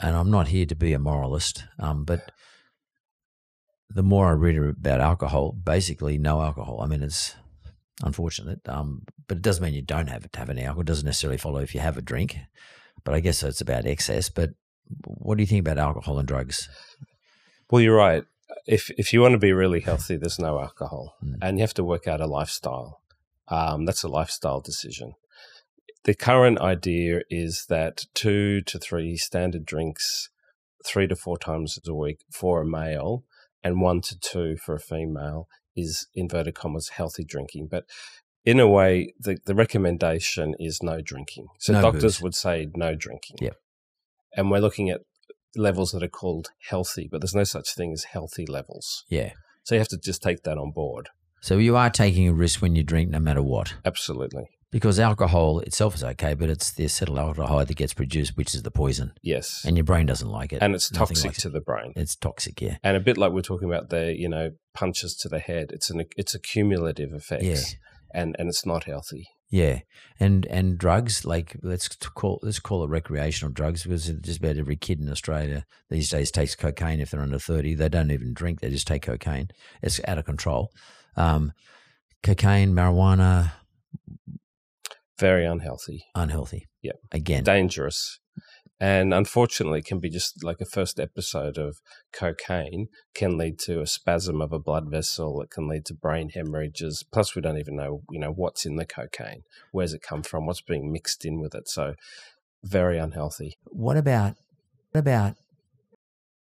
and I'm not here to be a moralist, um, but the more I read about alcohol, basically no alcohol. I mean, it's unfortunate, um, but it doesn't mean you don't have to have any alcohol. It doesn't necessarily follow if you have a drink, but I guess it's about excess. But what do you think about alcohol and drugs? Well, you're right. If if you want to be really healthy, there's no alcohol, Mm. and you have to work out a lifestyle. Um, that's a lifestyle decision. The current idea is that two to three standard drinks, three to four times a week for a male, and one to two for a female is inverted commas healthy drinking. But in a way, the, the recommendation is no drinking. So No doctors booze. would say no drinking. Yep. And we're looking at levels that are called healthy, but there's no such thing as healthy levels. Yeah. So you have to just take that on board. So you are taking a risk when you drink, no matter what, Absolutely. Because alcohol itself is okay, but it's the acetaldehyde that gets produced, which is the poison, Yes. and your brain doesn't like it, And it's Nothing toxic likes it. to the brain. It's toxic. Yeah. And a bit like we're talking about the, you know, punches to the head. It's an it's a cumulative effect. Yeah. And and it's not healthy. Yeah, and and drugs like let's call let's call it recreational drugs because just about every kid in Australia these days takes cocaine if they're under thirty. They don't even drink; they just take cocaine. It's out of control. Um, cocaine, marijuana, Very unhealthy. unhealthy. Yep. Again, dangerous. And unfortunately, can be just like a first episode of cocaine can lead to a spasm of a blood vessel. It can lead to brain hemorrhages. Plus, we don't even know, you know, what's in the cocaine. Where's it come from? What's being mixed in with it? So, very unhealthy. what about what about